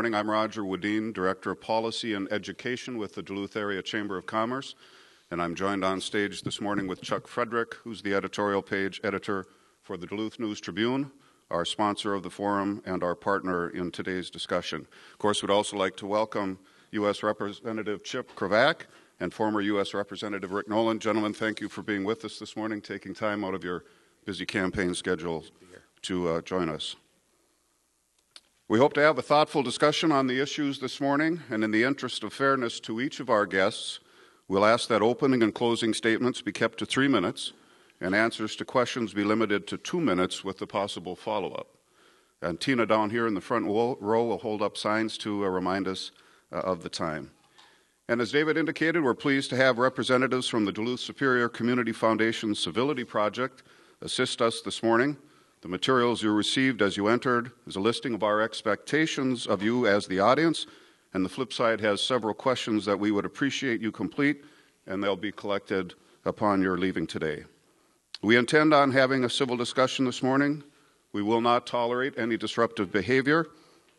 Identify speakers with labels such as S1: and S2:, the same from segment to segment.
S1: morning. I'm Roger Woodine, Director of Policy and Education with the Duluth Area Chamber of Commerce, and I'm joined on stage this morning with Chuck Frederick, who's the editorial page editor for the Duluth News Tribune, our sponsor of the forum and our partner in today's discussion. Of course, we'd also like to welcome U.S. Representative Chip Cravaack and former U.S. Representative Rick Nolan. Gentlemen, thank you for being with us this morning, taking time out of your busy campaign schedule to uh, join us. We hope to have a thoughtful discussion on the issues this morning, and in the interest of fairness to each of our guests, we'll ask that opening and closing statements be kept to three minutes and answers to questions be limited to two minutes with the possible follow up. And Tina down here in the front row will hold up signs to uh, remind us uh, of the time. And as David indicated, we're pleased to have representatives from the Duluth Superior Community Foundation Civility Project assist us this morning. The materials you received as you entered is a listing of our expectations of you as the audience, and the flip side has several questions that we would appreciate you complete, and they'll be collected upon your leaving today. We intend on having a civil discussion this morning. We will not tolerate any disruptive behavior.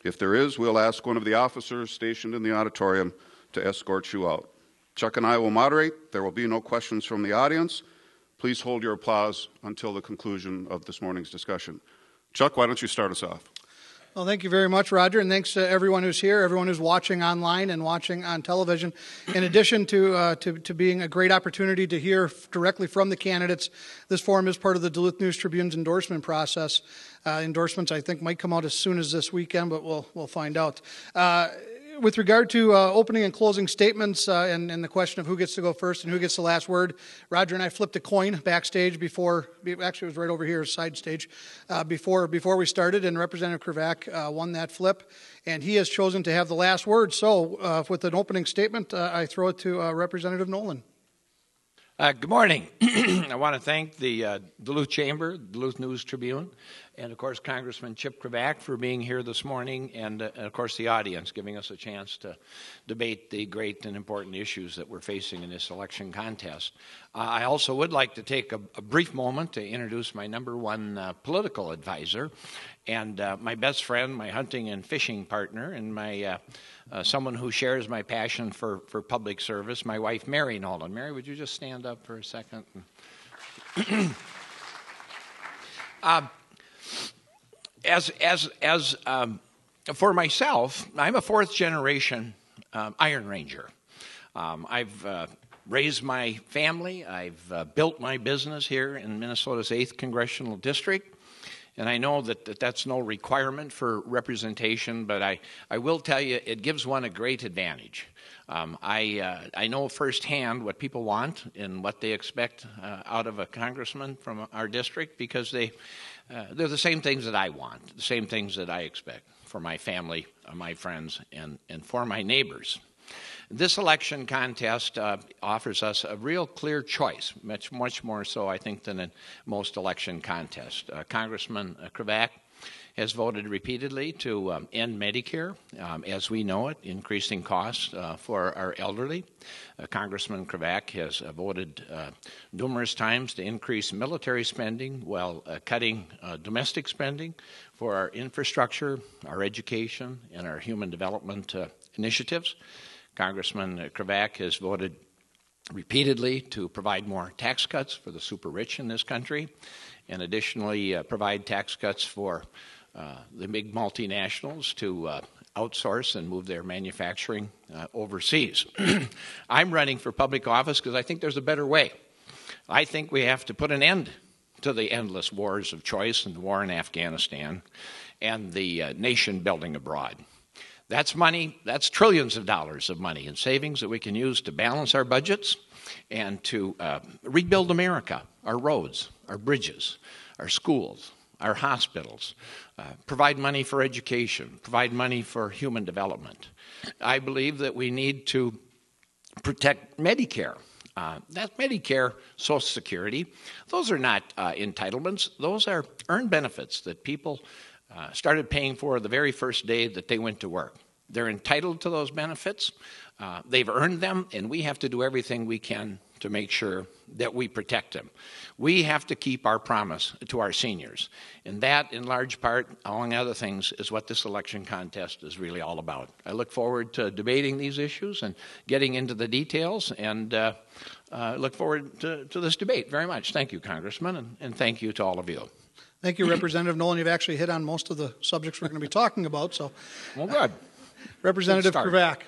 S1: If there is, we'll ask one of the officers stationed in the auditorium to escort you out. Chuck and I will moderate. There will be no questions from the audience. Please hold your applause until the conclusion of this morning's discussion. Chuck, why don't you start us off?
S2: Well, thank you very much, Roger, and thanks to everyone who's here, everyone who's watching online and watching on television. In addition to, uh, to, to, being a great opportunity to hear directly from the candidates, this forum is part of the Duluth News Tribune's endorsement process. Uh, endorsements, I think, might come out as soon as this weekend, but we'll, we'll find out. Uh, with regard to uh, opening and closing statements uh, and, and, the question of who gets to go first and who gets the last word, Roger and I flipped a coin backstage before, actually, it was right over here, side stage, uh, before, before we started, and Representative Cravaack uh, won that flip, and he has chosen to have the last word. So, uh, with an opening statement, uh, I throw it to Representative Nolan.
S3: Good morning. I want to thank the Duluth Chamber, Duluth News Tribune, and of course Congressman Chip Cravaack for being here this morning, and, uh, and, of course the audience giving us a chance to debate the great and important issues that we're facing in this election contest. Uh, I also would like to take a, a, brief moment to introduce my number one uh, political advisor and uh, my best friend, my hunting and fishing partner, and my uh, uh, someone who shares my passion for, for public service, my wife Mary Nolan. Mary, would you just stand up for a second? Uh, as as as um, for myself, I'm a fourth generation um, Iron Ranger. Um, I've uh, raised my family. I've uh, built my business here in Minnesota's eighth congressional district. And I know that, that that's no requirement for representation, but I, I will tell you it gives one a great advantage. Um, I, uh, I know firsthand what people want and what they expect uh, out of a congressman from our district because they, uh, they're the same things that I want, the same things that I expect for my family, uh, my friends, and, and for my neighbors. This election contest uh, offers us a real clear choice, much, much more so, I think, than in most election contests. Uh, Congressman Cravaack has voted repeatedly to um, end Medicare um, as we know it, increasing costs uh, for our elderly. Uh, Congressman Cravaack has uh, voted uh, numerous times to increase military spending while uh, cutting uh, domestic spending for our infrastructure, our education, and our human development initiatives. Congressman Cravaack has voted repeatedly to provide more tax cuts for the super rich in this country and additionally uh, provide tax cuts for uh, the big multinationals to uh, outsource and move their manufacturing uh, overseas. I'm running for public office because I think there's a better way. I think we have to put an end to the endless wars of choice and the war in Afghanistan and the uh, nation building abroad. That's money, that's trillions of dollars of money and savings that we can use to balance our budgets and to uh, rebuild America, our roads, our bridges, our schools, our hospitals, uh, provide money for education, provide money for human development. I believe that we need to protect Medicare. Uh, that's Medicare, Social Security. Those are not uh, entitlements, those are earned benefits that people uh, started paying for the very first day that they went to work. They're entitled to those benefits. Uh, they've earned them, and we have to do everything we can to make sure that we protect them. We have to keep our promise to our seniors. And that, in large part, among other things, is what this election contest is really all about. I look forward to debating these issues and getting into the details, and uh, uh, look forward to, to, this debate very much. Thank you, Congressman, and, and thank you to all of you.
S2: Thank you, Representative Nolan. You've actually hit on most of the subjects we're going to be talking about. So,
S3: well, good.
S2: Representative Cravaack.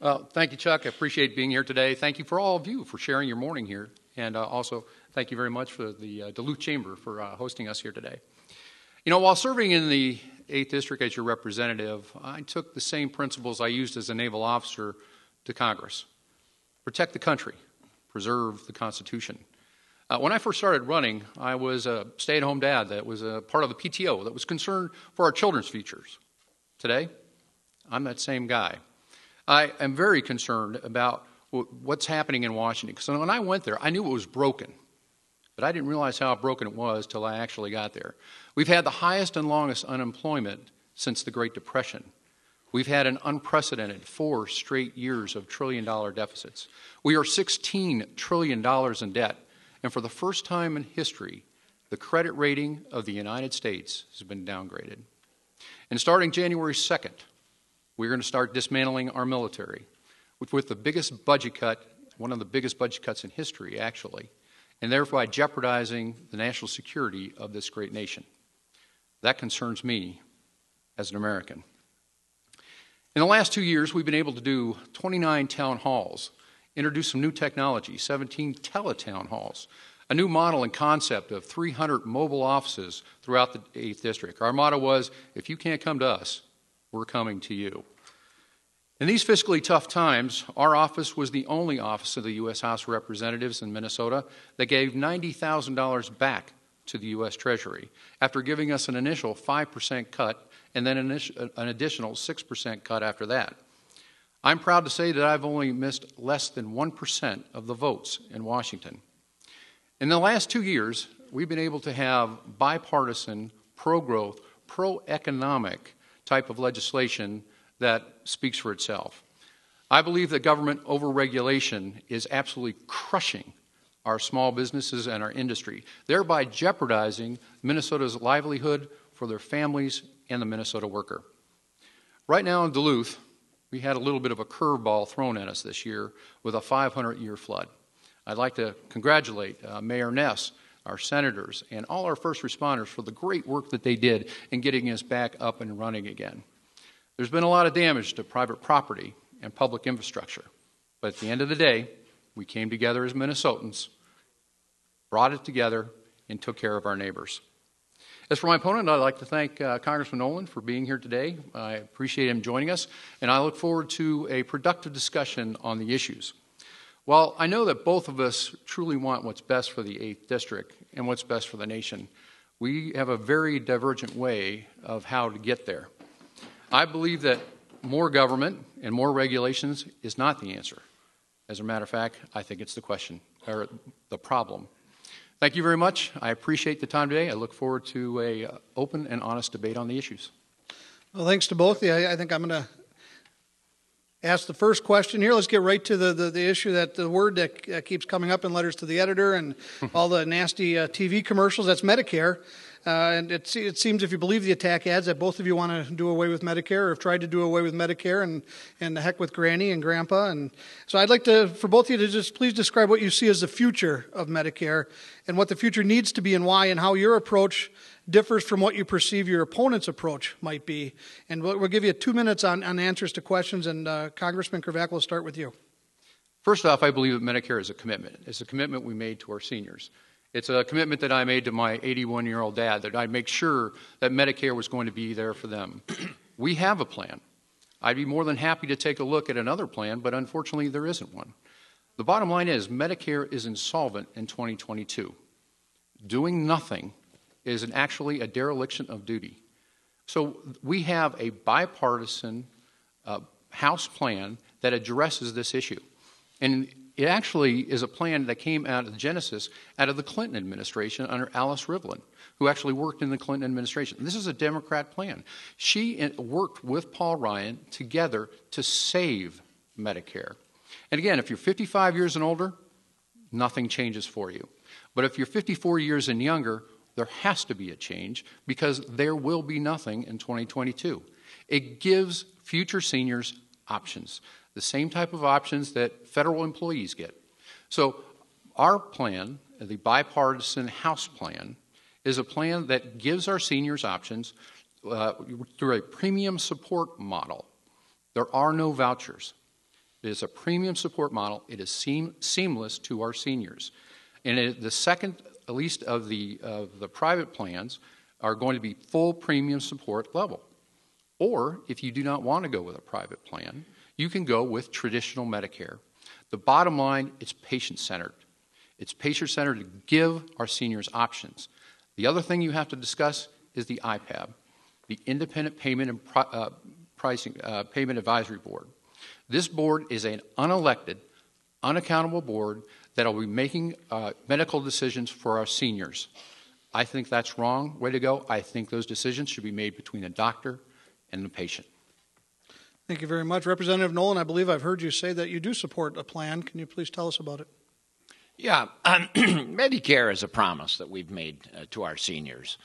S4: Well, thank you, Chuck. I appreciate being here today. Thank you for all of you for sharing your morning here. And uh, also, thank you very much for the uh, Duluth Chamber for uh, hosting us here today. You know, while serving in the 8th District as your representative, I took the same principles I used as a naval officer to Congress protect the country, preserve the Constitution. Uh, when I first started running, I was a stay at home dad that was a part of the PTO that was concerned for our children's futures. Today, I'm that same guy. I am very concerned about what's happening in Washington. Because when I went there, I knew it was broken, but I didn't realize how broken it was till I actually got there. We've had the highest and longest unemployment since the Great Depression. We've had an unprecedented four straight years of trillion dollar deficits. We are $16 trillion in debt. And for the first time in history, the credit rating of the United States has been downgraded. And starting January 2nd, we're going to start dismantling our military with, with the biggest budget cut, one of the biggest budget cuts in history, actually, and thereby jeopardizing the national security of this great nation. That concerns me as an American. In the last two years, we've been able to do 29 town halls, introduce some new technology, 17 teletown halls, a new model and concept of 300 mobile offices throughout the 8th District. Our motto was if you can't come to us, we're coming to you. In these fiscally tough times, our office was the only office of the U.S. House of Representatives in Minnesota that gave $90,000 back to the U.S. Treasury after giving us an initial 5% cut and then an, additional 6% cut after that. I'm proud to say that I've only missed less than 1% of the votes in Washington. In the last two years, we've been able to have bipartisan, pro growth, pro economic type of legislation that speaks for itself. I believe that government overregulation is absolutely crushing our small businesses and our industry, thereby jeopardizing Minnesota's livelihood for their families and the Minnesota worker. Right now in Duluth, we had a little bit of a curveball thrown at us this year with a 500 year flood. I'd like to congratulate uh, Mayor Ness, our senators, and all our first responders for the great work that they did in getting us back up and running again. There's been a lot of damage to private property and public infrastructure. But at the end of the day, we came together as Minnesotans, brought it together, and took care of our neighbors. As for my opponent, I'd like to thank uh, Congressman Nolan for being here today. I appreciate him joining us, and I look forward to a productive discussion on the issues. While I know that both of us truly want what's best for the 8th District and what's best for the nation, we have a very divergent way of how to get there. I believe that more government and more regulations is not the answer. As a matter of fact, I think it's the question or the problem. Thank you very much. I appreciate the time today. I look forward to a uh, open and honest debate on the issues.
S2: Well, thanks to both of you. I, I think I'm going to ask the first question here. Let's get right to the, the, the issue that the word that uh, keeps coming up in letters to the editor and all the nasty uh, TV commercials. That's Medicare. Uh, and it, it, seems, if you believe the attack ads, that both of you want to do away with Medicare or have tried to do away with Medicare and, and the heck with Granny and Grandpa. And so I'd like to, for both of you to just please describe what you see as the future of Medicare and what the future needs to be and why and how your approach differs from what you perceive your opponent's approach might be. And we'll, we'll give you two minutes on, on answers to questions. And uh, Congressman Cravaack, we'll start with you.
S4: First off, I believe that Medicare is a commitment. It's a commitment we made to our seniors. It's a commitment that I made to my 81 year old dad that I'd make sure that Medicare was going to be there for them. we have a plan. I'd be more than happy to take a look at another plan, but unfortunately, there isn't one. The bottom line is Medicare is insolvent in 2022. Doing nothing is an, actually a dereliction of duty. So we have a bipartisan uh, House plan that addresses this issue. And It actually is a plan that came out of genesis out of the Clinton administration under Alice Rivlin, who actually worked in the Clinton administration. This is a Democrat plan. She worked with Paul Ryan together to save Medicare. And again, if you're 55 years and older, nothing changes for you. But if you're 54 years and younger, there has to be a change because there will be nothing in 2022. It gives future seniors options, the same type of options that federal employees get. So, our plan, the bipartisan House plan, is a plan that gives our seniors options uh, through a premium support model. There are no vouchers. It is a premium support model. It is seam- seamless to our seniors. And it, the second, at least of the, of the private plans, are going to be full premium support level. Or if you do not want to go with a private plan, you can go with traditional Medicare. The bottom line, it's patient centered. It's patient centered to give our seniors options. The other thing you have to discuss is the IPAB, the Independent Payment and uh, Pricing uh, Payment Advisory Board. This board is an unelected, unaccountable board that will be making uh, medical decisions for our seniors. I think that's wrong. Way to go. I think those decisions should be made between the doctor and the patient.
S2: Thank you very much. Representative Nolan, I believe I've heard you say that you do support a plan. Can you please tell us about it?
S3: Yeah, um, Medicare is a promise that we've made uh, to our seniors.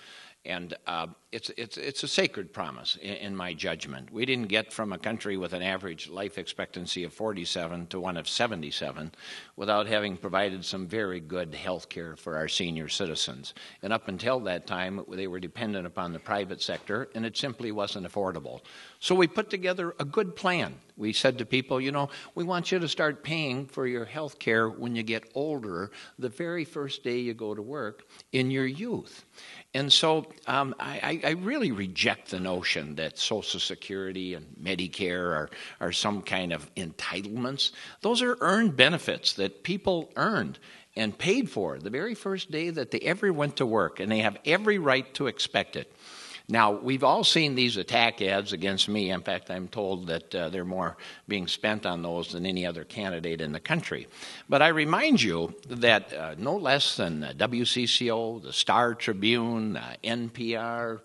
S3: And uh, it's, it's, it's a sacred promise, in, in, my judgment. We didn't get from a country with an average life expectancy of 47 to one of 77 without having provided some very good health care for our senior citizens. And up until that time, they were dependent upon the private sector, and it simply wasn't affordable. So we put together a good plan. We said to people, you know, we want you to start paying for your health care when you get older, the very first day you go to work in your youth. And so um, I, I, really reject the notion that Social Security and Medicare are, are some kind of entitlements. Those are earned benefits that people earned and paid for the very first day that they ever went to work, and they have every right to expect it. Now, we've all seen these attack ads against me. In fact, I'm told that uh, they're more being spent on those than any other candidate in the country. But I remind you that uh, no less than WCCO, the Star Tribune, uh, NPR,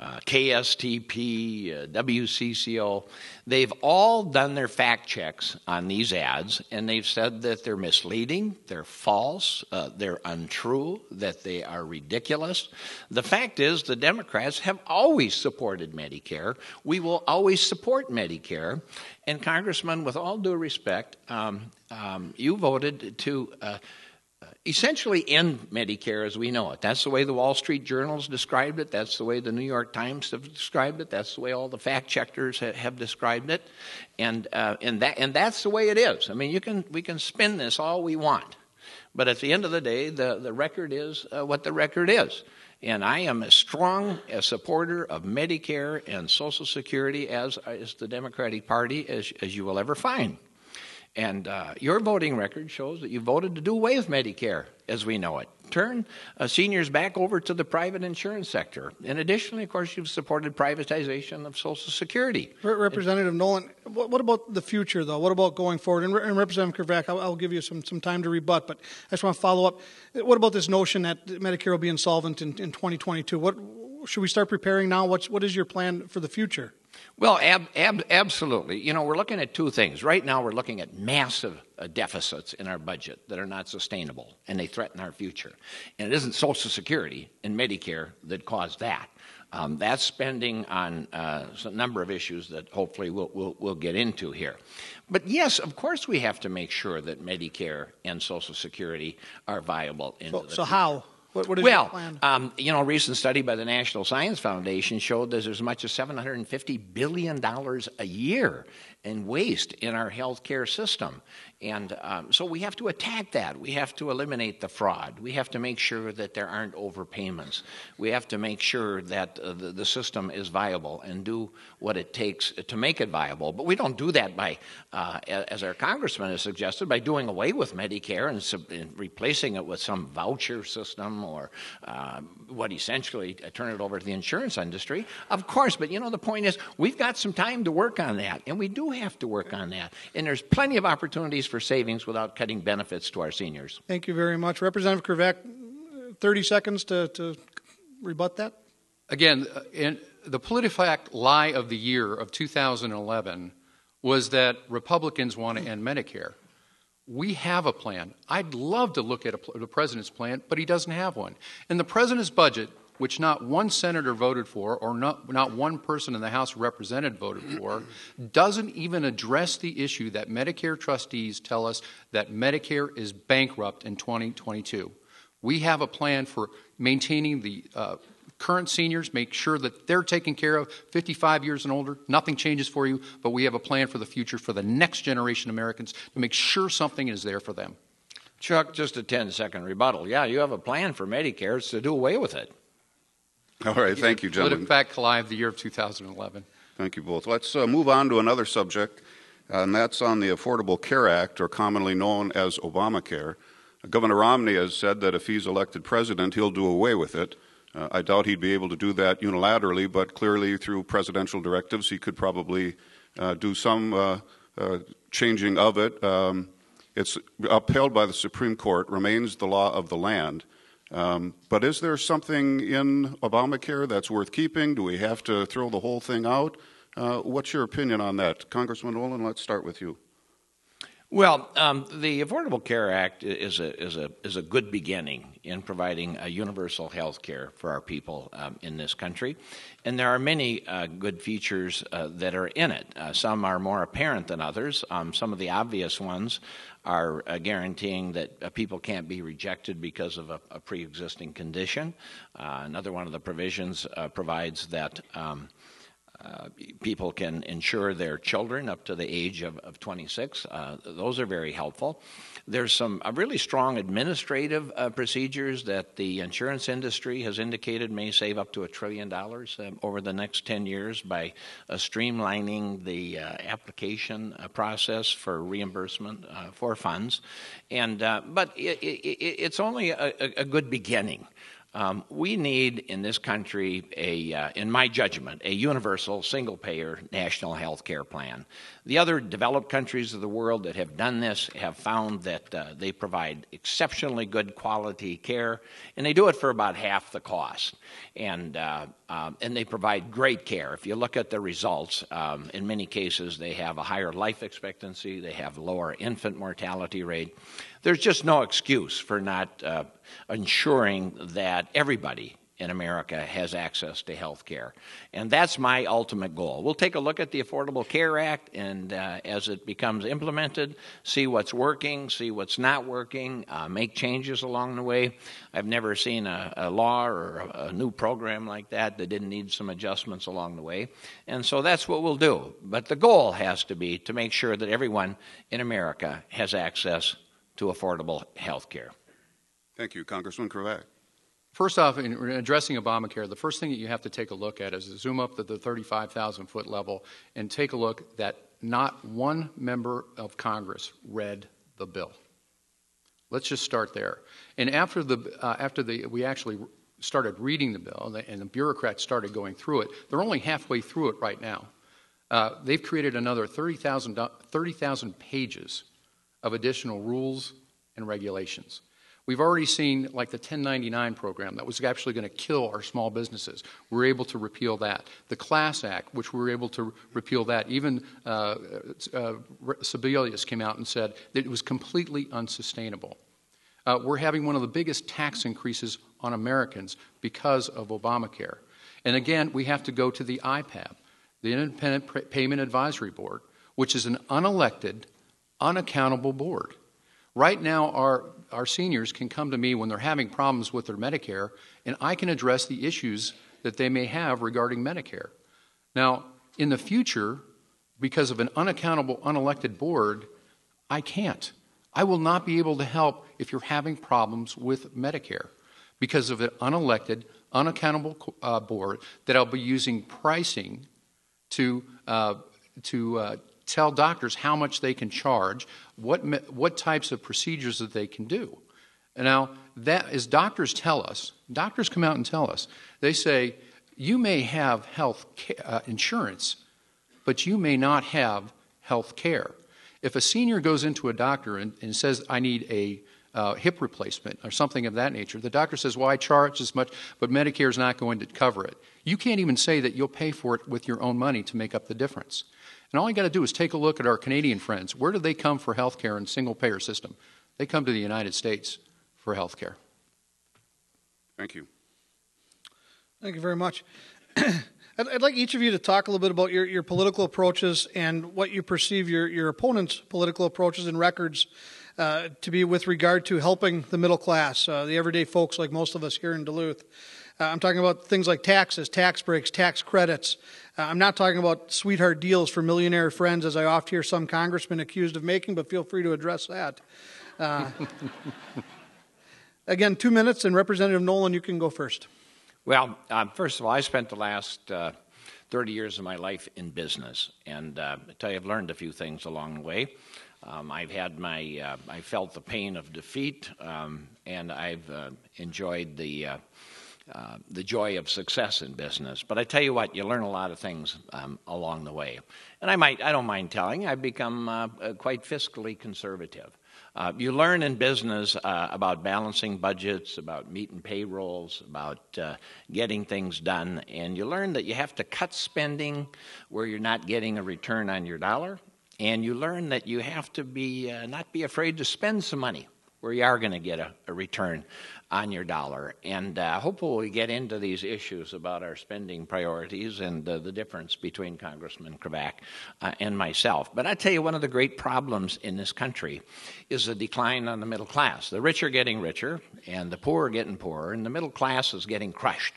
S3: uh, KSTP, uh, WCCO, they've all done their fact checks on these ads and they've said that they're misleading, they're false, uh, they're untrue, that they are ridiculous. The fact is, the Democrats have always supported Medicare. We will always support Medicare. And, Congressman, with all due respect, um, um, you voted to uh, essentially end Medicare as we know it. That's the way the Wall Street Journals described it. That's the way the New York Times have described it. That's the way all the fact checkers have described it, and uh, and that and that's the way it is. I mean, you can we can spin this all we want, but at the end of the day, the the record is uh, what the record is. And I am as strong a supporter of Medicare and Social Security as, as the Democratic Party as, as you will ever find. And uh, your voting record shows that you voted to do away with Medicare as we know it. Turn uh, seniors back over to the private insurance sector. And additionally, of course, you've supported privatization of Social Security.
S2: Representative Nolan, what, what, about the future, though? What about going forward? And, and Representative Cravaack, I'll, I'll, give you some, some time to rebut, but I just want to follow up. What about this notion that Medicare will be insolvent in, in 2022? What should we start preparing now? What's, what is your plan for the future?
S3: Well, ab- ab- absolutely. You know, we're looking at two things. Right now, we're looking at massive uh, deficits in our budget that are not sustainable and they threaten our future. And it isn't Social Security and Medicare that caused that. Um, that's spending on uh, a number of issues that hopefully we'll, we'll, we'll, get into here. But yes, of course, we have to make sure that Medicare and Social Security are viable.
S2: so, so how? What, what is
S3: well,
S2: your plan?
S3: Um, you know, a recent study by the National Science Foundation showed there's as much as $750 billion a year in waste in our healthcare system. And um, so we have to attack that. We have to eliminate the fraud. We have to make sure that there aren't overpayments. We have to make sure that uh, the, the, system is viable and do what it takes to make it viable. But we don't do that by, uh, as our congressman has suggested, by doing away with Medicare and, sub- and replacing it with some voucher system or uh, what essentially uh, turn it over to the insurance industry. Of course, but you know, the point is we've got some time to work on that, and we do have to work on that. And there's plenty of opportunities for savings without cutting benefits to our seniors.
S2: Thank you very much. Representative Cravaack, 30 seconds to, to rebut that.
S4: Again, uh, in the PolitiFact lie of the year of 2011 was that Republicans want to end Medicare. We have a plan. I'd love to look at a, the president's plan, but he doesn't have one. In the president's budget, which not one senator voted for or not, not one person in the House represented voted for, doesn't even address the issue that Medicare trustees tell us that Medicare is bankrupt in 2022. We have a plan for maintaining the uh, current seniors, make sure that they're taken care of, 55 years and older. Nothing changes for you, but we have a plan for the future for the next generation Americans to make sure something is there for them.
S3: Chuck, just a 10 second rebuttal. Yeah, you have a plan for Medicare. It's to do away with it.
S1: All right, thank you, gentlemen.
S4: PolitiFact Live, the year of 2011.
S1: Thank you both. Let's uh, move on to another subject, and that's on the Affordable Care Act, or commonly known as Obamacare. Governor Romney has said that if he's elected president, he'll do away with it. Uh, I doubt he'd be able to do that unilaterally, but clearly through presidential directives, he could probably uh, do some uh, uh changing of it. Um, it's upheld by the Supreme Court, remains the law of the land. Um, but is there something in Obamacare that's worth keeping? Do we have to throw the whole thing out? Uh, what's your opinion on that? Congressman Nolan, let's start with you.
S3: Well, um, the Affordable Care Act is a, is, a, is a good beginning in providing a universal health care for our people um, in this country. And there are many uh, good features uh, that are in it. Uh, some are more apparent than others. Um, some of the obvious ones are uh, guaranteeing that uh, people can't be rejected because of a, a pre existing condition. Uh, another one of the provisions provides that. Uh, people can insure their children up to the age of, of 26. Uh, those are very helpful. There's some uh, really strong administrative uh, procedures that the insurance industry has indicated may save up to a trillion dollars um, over the next 10 years by uh, streamlining the application process for reimbursement for funds. And but it, it, it's only a, a good beginning. Um, we need in this country a, uh, in my judgment, a universal single-payer national health care plan. The other developed countries of the world that have done this have found that uh, they provide exceptionally good quality care, and they do it for about half the cost. And uh, um, and they provide great care. If you look at the results, um, in many cases they have a higher life expectancy, they have lower infant mortality rate. There's just no excuse for not uh, ensuring that everybody in America has access to health care. And that's my ultimate goal. We'll take a look at the Affordable Care Act and uh, as it becomes implemented, see what's working, see what's not working, uh, make changes along the way. I've never seen a, a law or a, a, new program like that that didn't need some adjustments along the way. And so that's what we'll do. But the goal has to be to make sure that everyone in America has access to affordable health care.
S1: Thank you, Congressman Cravaack.
S4: First off, in addressing Obamacare, the first thing that you have to take a look at is zoom up to the 35,000 foot level and take a look that not one member of Congress read the bill. Let's just start there. And after the uh, after the we actually started reading the bill and the bureaucrats started going through it, they're only halfway through it right now. Uh, they've created another 30,000 30, pages of additional rules and regulations. We've already seen, like the 1099 program, that was actually going to kill our small businesses. We were able to repeal that. The Class Act, which we were able to repeal that. Even uh, uh, Sebelius came out and said that it was completely unsustainable. Uh, we're having one of the biggest tax increases on Americans because of Obamacare. And again, we have to go to the IPAB, the Independent Payment Advisory Board, which is an unelected, unaccountable board. Right now, our, our seniors can come to me when they're having problems with their Medicare, and I can address the issues that they may have regarding Medicare. Now, in the future, because of an unaccountable, unelected board, I can't. I will not be able to help if you're having problems with Medicare because of an unelected, unaccountable uh, board that I'll be using pricing to, uh, to uh, tell doctors how much they can charge, what, what types of procedures that they can do. And now, that as doctors tell us, doctors come out and tell us, they say, you may have health uh, insurance, but you may not have health care. If a senior goes into a doctor and, and says, I need a uh, hip replacement or something of that nature, the doctor says, Well, I charge as much, but Medicare is not going to cover it. You can't even say that you'll pay for it with your own money to make up the difference. And all you got to do is take a look at our Canadian friends. Where do they come for health care in single payer system? They come to the United States for health care.
S1: Thank you.
S2: Thank you very much. I'd, I'd, like each of you to talk a little bit about your, your political approaches and what you perceive your, your opponent's political approaches and records uh, to be with regard to helping the middle class, uh, the everyday folks like most of us here in Duluth. Uh, I'm talking about things like taxes, tax breaks, tax credits. Uh, I'm not talking about sweetheart deals for millionaire friends, as I oft hear some congressmen accused of making, but feel free to address that. Uh, again, two minutes, and Representative Nolan, you can go first.
S3: Well, um, first of all, I spent the last uh, 30 years of my life in business, and uh, I tell you, I've learned a few things along the way. Um, I've had my, uh, I felt the pain of defeat, um, and I've uh, enjoyed the uh, uh, the joy of success in business. But I tell you what, you learn a lot of things um, along the way. And I might, I don't mind telling, I've become uh, uh, quite fiscally conservative. Uh, you learn in business uh, about balancing budgets, about meeting payrolls, about uh, getting things done, and you learn that you have to cut spending where you're not getting a return on your dollar, and you learn that you have to be not be afraid to spend some money where you are going to get a, a, return on your dollar. And uh, hopefully, we get into these issues about our spending priorities and uh, the difference between Congressman Cravaack uh, and myself. But I tell you, one of the great problems in this country is the decline on the middle class. The rich are getting richer, and the poor are getting poorer, and the middle class is getting crushed.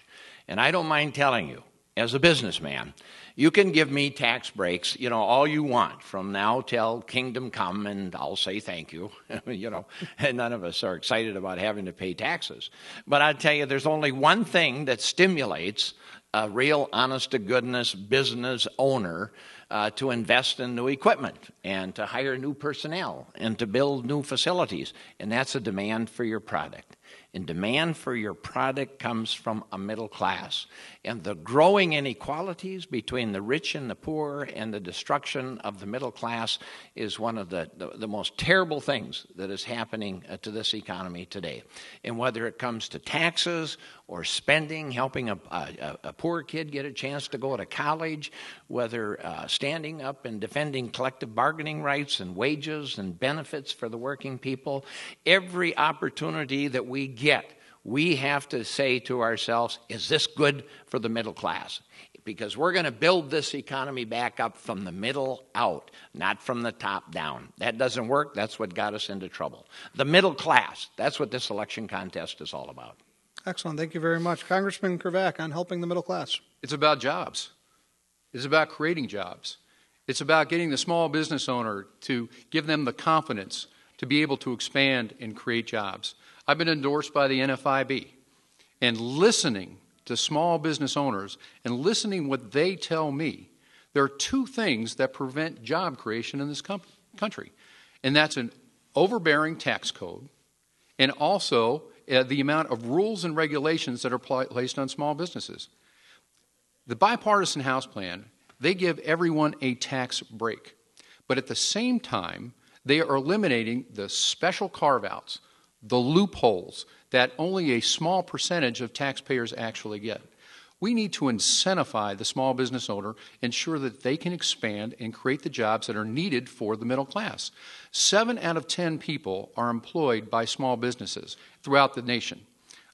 S3: And I don't mind telling you, as a businessman, you can give me tax breaks, you know, all you want from now till kingdom come, and I'll say thank you. you know, and none of us are excited about having to pay taxes. But I tell you, there's only one thing that stimulates a real honest to goodness business owner uh, to invest in new equipment and to hire new personnel and to build new facilities, and that's a demand for your product and demand for your product comes from a middle class. And the growing inequalities between the rich and the poor and the destruction of the middle class is one of the, the, the most terrible things that is happening uh, to this economy today. And whether it comes to taxes or spending, helping a, a, a poor kid get a chance to go to college, whether uh, standing up and defending collective bargaining rights and wages and benefits for the working people, every opportunity that we get, we have to say to ourselves, is this good for the middle class? Because we're going to build this economy back up from the middle out, not from the top down. That doesn't work. That's what got us into trouble. The middle class, that's what this election contest is all about.
S2: Excellent. Thank you very much. Congressman Cravaack on helping the middle class.
S4: It's about jobs. It's about creating jobs. It's about getting the small business owner to give them the confidence to be able to expand and create jobs. I've been endorsed by the NFIB and listening to small business owners and listening what they tell me, there are two things that prevent job creation in this com- country. And that's an overbearing tax code and also uh, the amount of rules and regulations that are pl- placed on small businesses. The bipartisan House plan, they give everyone a tax break. But at the same time, they are eliminating the special carve outs, the loopholes that only a small percentage of taxpayers actually get. We need to incentivize the small business owner, ensure that they can expand and create the jobs that are needed for the middle class. Seven out of ten people are employed by small businesses throughout the nation.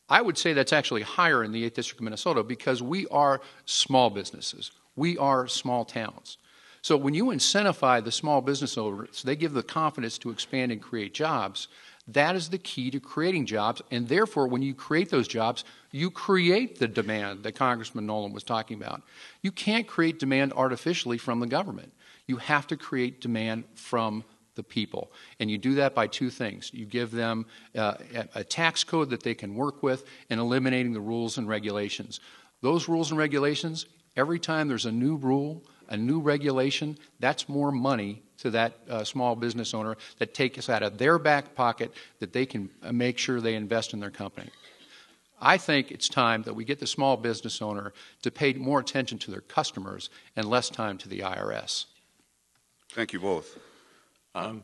S4: I would say that's actually higher in the 8th District of Minnesota because we are small businesses. We are small towns. So when you incentivize the small business owners, they give the confidence to expand and create jobs. That is the key to creating jobs. And therefore, when you create those jobs, you create the demand that Congressman Nolan was talking about. You can't create demand artificially from the government. You have to create demand from the people. And you do that by two things. You give them uh, a tax code that they can work with and eliminating the rules and regulations. Those rules and regulations, every time there's a new rule, a new regulation, that's more money to that uh, small business owner that takes out of their back pocket that they can uh, make sure they invest in their company. I think it's time that we get the small business owner to pay more attention to their customers and less time to the IRS.
S1: Thank you both.
S3: Um,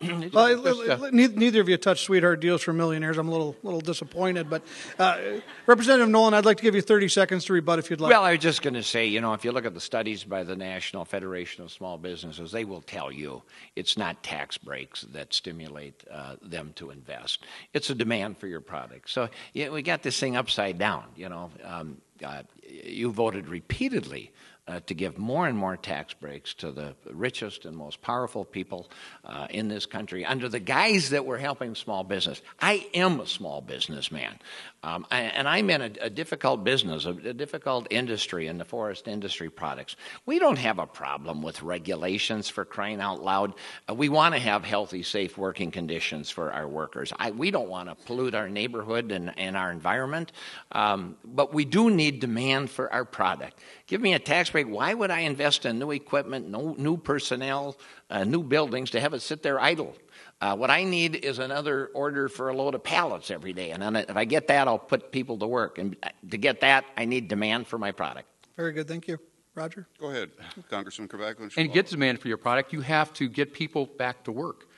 S2: Well,
S3: just, uh,
S2: le- le- neither of you touched sweetheart deals for millionaires. I'm a little little disappointed, but uh, Representative Nolan, I'd like to give you 30 seconds to rebut if you'd like.
S3: Well, I was just going to say, you know, if you look at the studies by the National Federation of Small Businesses, they will tell you it's not tax breaks that stimulate uh, them to invest. It's a demand for your product. So yeah, we got this thing upside down. You know, um, uh, you voted repeatedly uh, to give more and more tax breaks to the richest and most powerful people uh, in this country under the guise that we're helping small business. I am a small businessman, um, and I'm in a, a difficult business, a, a, difficult industry in the forest industry products. We don't have a problem with regulations for crying out loud. Uh, we want to have healthy, safe working conditions for our workers. I, we don't want to pollute our neighborhood and, and our environment, um, but we do need demand for our product. Give me a tax break. Why would I invest in new equipment, no, new personnel, uh, new buildings to have it sit there idle? Uh, what I need is another order for a load of pallets every day. And then if I get that, I'll put people to work. And to get that, I need demand for my product.
S2: Very good. Thank you. Roger?
S1: Go ahead, Congressman Krabaklin.
S4: And get demand for your product, you have to get people back to work.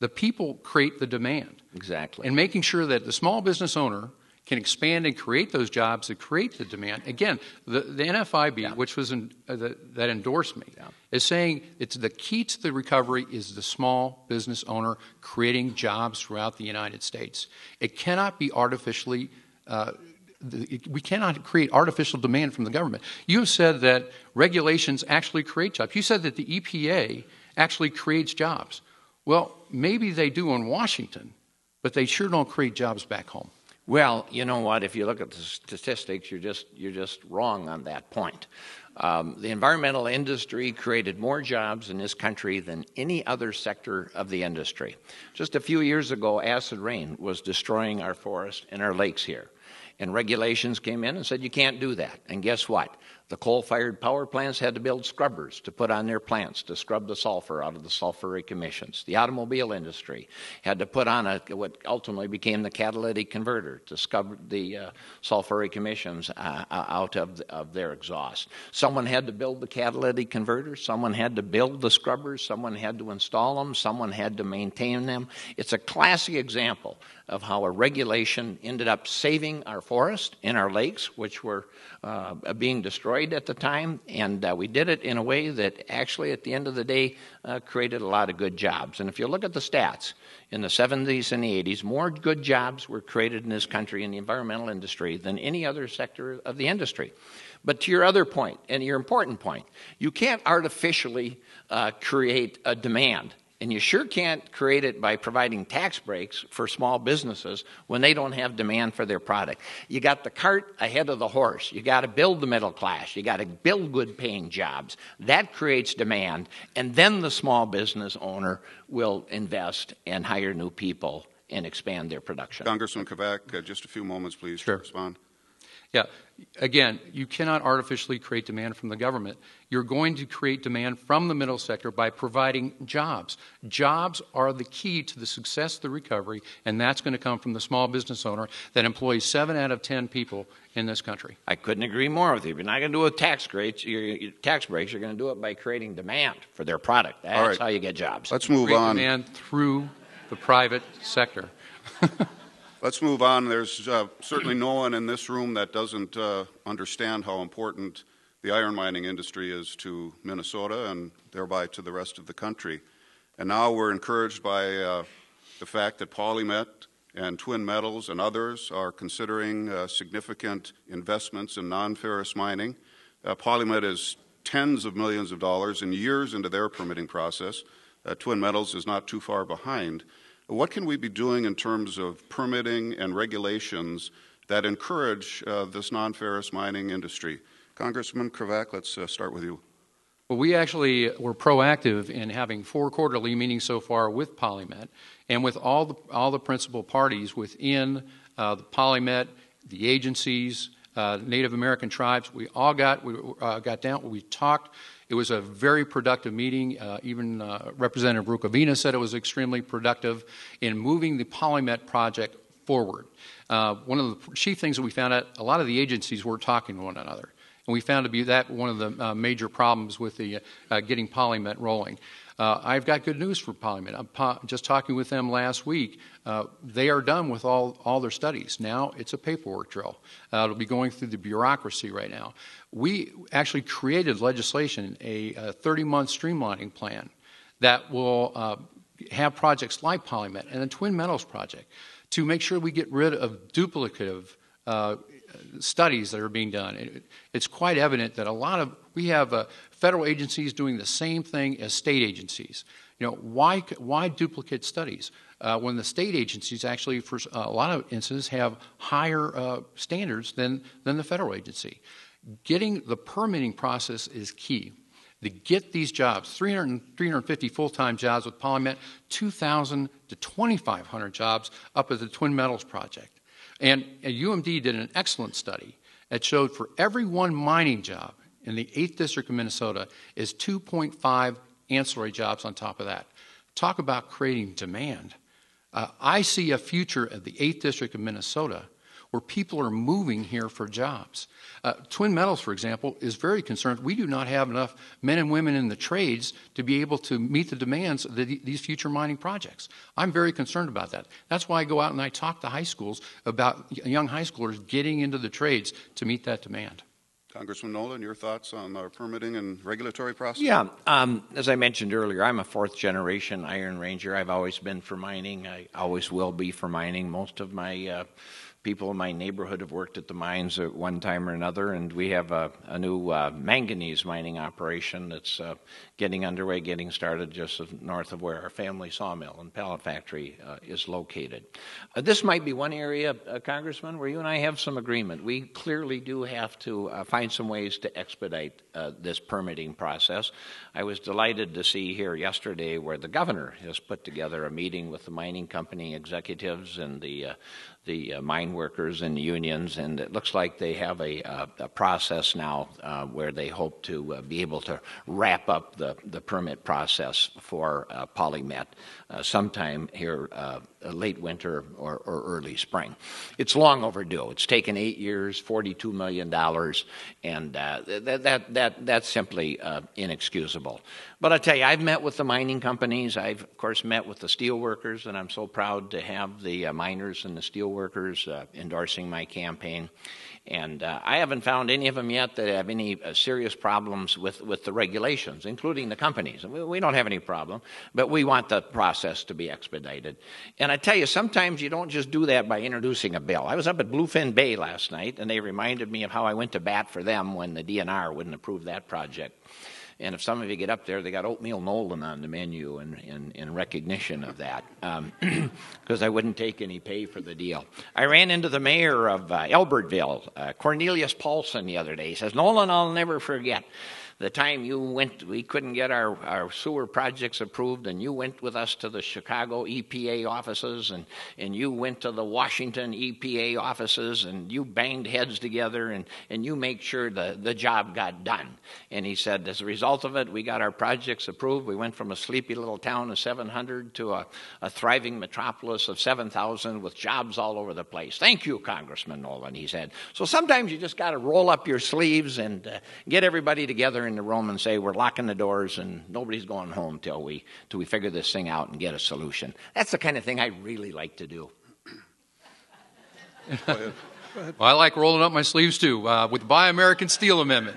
S4: The people create the demand.
S3: Exactly.
S4: And making sure that the small business owner can expand and create those jobs that create the demand. Again, the, the NFIB, yeah. which was in, uh, the, that endorsed me, yeah. is saying it's the key to the recovery is the small business owner creating jobs throughout the United States. It cannot be artificially. Uh, we cannot create artificial demand from the government. You have said that regulations actually create jobs. You said that the EPA actually creates jobs. Well, maybe they do in Washington, but they sure don't create jobs back home.
S3: Well, you know what? If you look at the statistics, you're just you're just wrong on that point. Um, the environmental industry created more jobs in this country than any other sector of the industry. Just a few years ago, acid rain was destroying our forests and our lakes here. And regulations came in and said you can't do that. And guess what? The coal fired power plants had to build scrubbers to put on their plants to scrub the sulfur out of the sulfuric emissions. The automobile industry had to put on a, what ultimately became the catalytic converter to scrub the uh, sulfuric emissions uh, out of, the, of their exhaust. Someone had to build the catalytic converter, someone had to build the scrubbers, someone had to install them, someone had to maintain them. It's a classic example of how a regulation ended up saving our forest and our lakes, which were uh, being destroyed at the time, and uh, we did it in a way that actually, at the end of the day, uh, created a lot of good jobs. And if you look at the stats, in the 70s and the 80s, more good jobs were created in this country in the environmental industry than any other sector of the industry. But to your other point, and your important point, you can't artificially uh, create a demand and you sure can't create it by providing tax breaks for small businesses when they don't have demand for their product. You got the cart ahead of the horse. You got to build the middle class. You got to build good paying jobs. That creates demand. And then the small business owner will invest and hire new people and expand their production.
S1: Congressman Quebec, uh, just a few moments, please,
S4: sure.
S1: to respond.
S4: Yeah. Again, you cannot artificially create demand from the government. You're going to create demand from the middle sector by providing jobs. Jobs are the key to the success of the recovery, and that's going to come from the small business owner that employs seven out of ten people in this country.
S3: I couldn't agree more with you. You're not going to do it with tax rates, your, tax breaks. You're going to do it by creating demand for their product. That's
S1: right.
S3: how you get jobs.
S1: Let's move
S4: create
S1: on.
S4: Demand through the private sector.
S1: Let's move on. There's uh, certainly no one in this room that doesn't uh, understand how important the iron mining industry is to Minnesota and thereby to the rest of the country. And now we're encouraged by uh, the fact that PolyMet and Twin Metals and others are considering uh, significant investments in non-ferrous mining. Uh, PolyMet is tens of millions of dollars and years into their permitting process. Uh, Twin Metals is not too far behind. What can we be doing in terms of permitting and regulations that encourage uh, this non-ferrous mining industry? Congressman Cravaack, let's uh, start with you.
S4: Well, we actually were proactive in having four quarterly meetings so far with PolyMet and with all the, all the principal parties within uh, the PolyMet, the agencies, uh, Native American tribes. We all got, we, uh, got down, we talked, It was a very productive meeting. Uh, even uh, Representative Rukavina said it was extremely productive in moving the Polymet project forward. Uh, one of the chief things that we found out, a lot of the agencies weren't talking to one another. And we found to be that one of the uh, major problems with the uh, getting Polymet rolling. Uh, I've got good news for Polymet. I'm po- just talking with them last week. Uh, they are done with all, all their studies. Now it's a paperwork drill. Uh, it'll be going through the bureaucracy right now. We actually created legislation, a 30 month streamlining plan that will uh, have projects like Polymet and the Twin Metals project to make sure we get rid of duplicative uh, studies that are being done. It, it's quite evident that a lot of we have uh, federal agencies doing the same thing as state agencies. You know, why why duplicate studies uh, when the state agencies actually, for a lot of instances, have higher uh, standards than than the federal agency? Getting the permitting process is key to get these jobs 300, 350 full time jobs with Polymet, 2,000 to 2,500 jobs up at the Twin Metals Project. And UMD did an excellent study that showed for every one mining job in the 8th District of Minnesota is 2.5 ancillary jobs on top of that. Talk about creating demand. Uh, I see a future of the 8th District of Minnesota where people are moving here for jobs. Uh, Twin Metals, for example, is very concerned. We do not have enough men and women in the trades to be able to meet the demands of the, these future mining projects. I'm very concerned about that. That's why I go out and I talk to high schools about young high schoolers getting into the trades to meet that demand.
S1: Congressman Nolan, your thoughts on our permitting and regulatory process?
S3: Yeah, um, as I mentioned earlier, I'm a fourth generation Iron Ranger. I've always been for mining. I always will be for mining. Most of my uh, people in my neighborhood have worked at the mines at one time or another, and we have a, a new uh, manganese mining operation that's uh, getting underway, getting started just north of where our family sawmill and pallet factory uh, is located. Uh, this might be one area, uh, Congressman, where you and I have some agreement. We clearly do have to uh, find some ways to expedite this permitting process. I was delighted to see here yesterday where the governor has put together a meeting with the mining company executives and the the uh, mine workers and the unions, and it looks like they have a, a, a process now uh, where they hope to uh, be able to wrap up the, the permit process for uh, PolyMet uh, sometime here uh, late winter or, or, early spring. It's long overdue. It's taken eight years, $42 million, and that, that, that, that's simply inexcusable. But I tell you, I've met with the mining companies. I've, of course, met with the steel workers, and I'm so proud to have the uh, miners and the steel workers uh, endorsing my campaign. And uh, I haven't found any of them yet that have any uh, serious problems with, with the regulations, including the companies. We, we, don't have any problem, but we want the process to be expedited. And I tell you, sometimes you don't just do that by introducing a bill. I was up at Bluefin Bay last night, and they reminded me of how I went to bat for them when the DNR wouldn't approve that project. And if some of you get up there, they got oatmeal Nolan on the menu in, in, in recognition of that, because um, I wouldn't take any pay for the deal. I ran into the mayor of uh, Albertville, uh, Cornelius Paulson, the other day. He says, Nolan, I'll never forget the time you went, we couldn't get our, our sewer projects approved, and you went with us to the Chicago EPA offices, and, and you went to the Washington EPA offices, and you banged heads together, and, and you make sure the, the job got done. And he said, as a result of it, we got our projects approved. We went from a sleepy little town of 700 to a, a thriving metropolis of 7,000 with jobs all over the place. Thank you, Congressman Nolan, he said. So sometimes you just got to roll up your sleeves and uh, get everybody together in the room and say we're locking the doors and nobody's going home till we till we figure this thing out and get a solution. That's the kind of thing I really like to do.
S4: well, I like rolling up my sleeves too. Uh, with the Buy American Steel Amendment,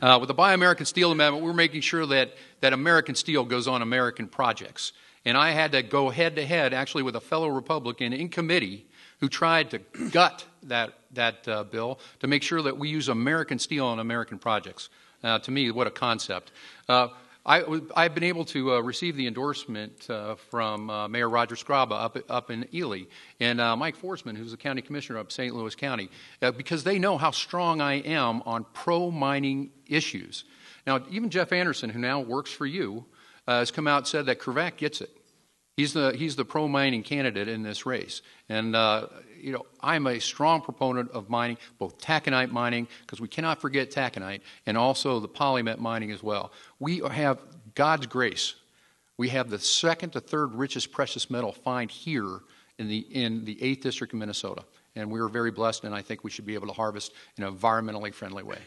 S4: uh, with the Buy American Steel Amendment, we're making sure that that American steel goes on American projects. And I had to go head to head, actually, with a fellow Republican in committee who tried to gut that that uh, bill to make sure that we use American steel on American projects. Uh, to me, what a concept. Uh, I, have been able to uh, receive the endorsement uh, from uh, Mayor Roger Skraba up, up in Ely and uh, Mike Forsman, who's the county commissioner up St. Louis County, because they know how strong I am on pro mining issues. Now, even Jeff Anderson, who now works for you, has come out and said that Cravaack gets it. He's the he's the pro mining candidate in this race, and uh, you know I'm a strong proponent of mining, both taconite mining because we cannot forget taconite, and also the PolyMet mining as well. We have God's grace. We have the second to third richest precious metal find here in the in the eighth district of Minnesota, and we are very blessed. And I think we should be able to harvest in an environmentally friendly way.